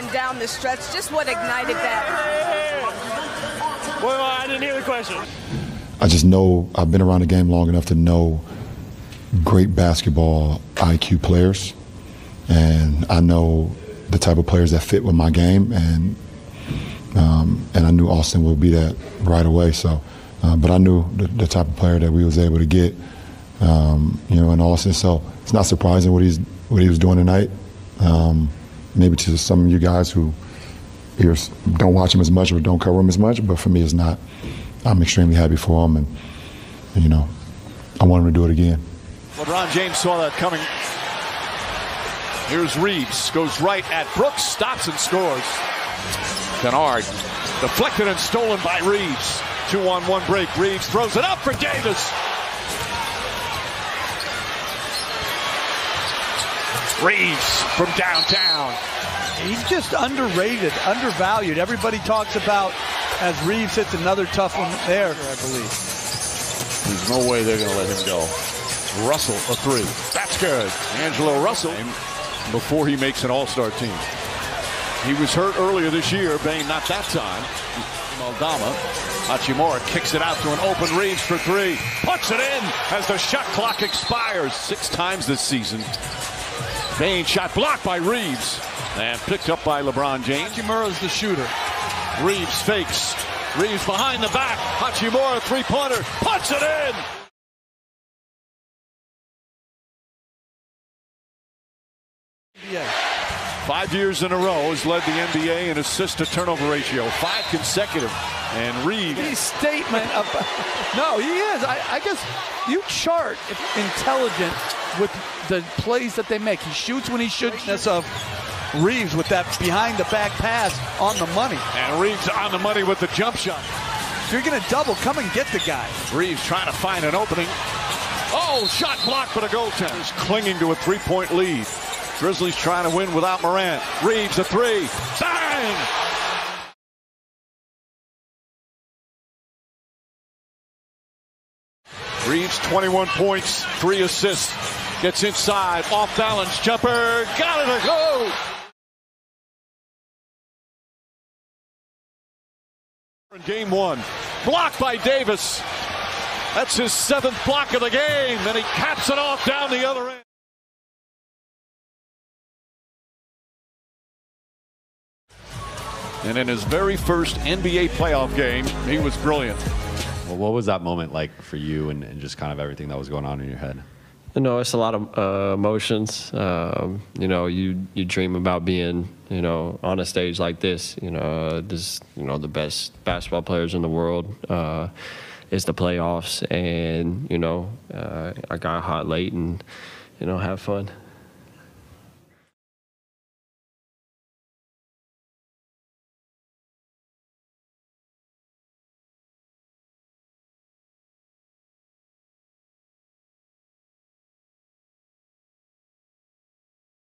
run down the stretch. Just what ignited that? Well, I didn't hear the question. I just know I've been around the game long enough to know great basketball IQ players, and I know the type of players that fit with my game, and um, and I knew Austin would be that right away. So, uh, but I knew the, the, type of player that we was able to get, um, you know, in Austin. So it's not surprising what he's what he was doing tonight. Um, maybe to some of you guys who don't watch him as much or don't cover him as much, but for me, it's not. I'm extremely happy for him, and, and you know, I want him to do it again. LeBron James saw that coming. Here's Reaves goes right at Brooks, stops and scores. Kennard deflected and stolen by Reaves. Two on one break. Reaves throws it up for Davis. Reaves from downtown. He's just underrated, undervalued. Everybody talks about as Reaves hits another tough one there, I believe. There's no way they're going to let him go. Russell, a three. That's good. Angelo Russell before he makes an all-star team. He was hurt earlier this year, Bane not that time. Aldama. Hachimura kicks it out to an open Reaves for three. Puts it in as the shot clock expires six times this season. Bane shot blocked by Reaves and picked up by LeBron James. Hachimura's the shooter. Reaves fakes. Reaves behind the back. Hachimura three-pointer. Puts it in. Five years in a row has led the NBA in assist to turnover ratio. Five consecutive. And Reed. His statement about, no, he is. I, I guess you chart intelligent with the plays that they make. He shoots when he should. That's of Reaves with that behind the back pass on the money. And Reaves on the money with the jump shot. If you're going to double, come and get the guy. Reaves trying to find an opening. Oh, shot blocked, but a goaltender. He's clinging to a three-point lead. Grizzlies trying to win without Morant. Reaves a three. Bang! Reaves 21 points, three assists. Gets inside, off balance, jumper, got it to go! In game one, blocked by Davis. That's his seventh block of the game, and he caps it off down the other end. And in his very first NBA playoff game, he was brilliant. Well, what was that moment like for you and, and just kind of everything that was going on in your head? You know, it's a lot of uh, emotions. Um, you know, you you dream about being, you know, on a stage like this. You know, this, you know, the best basketball players in the world. Uh, it's the playoffs, and you know, uh, I got hot late, and you know, have fun.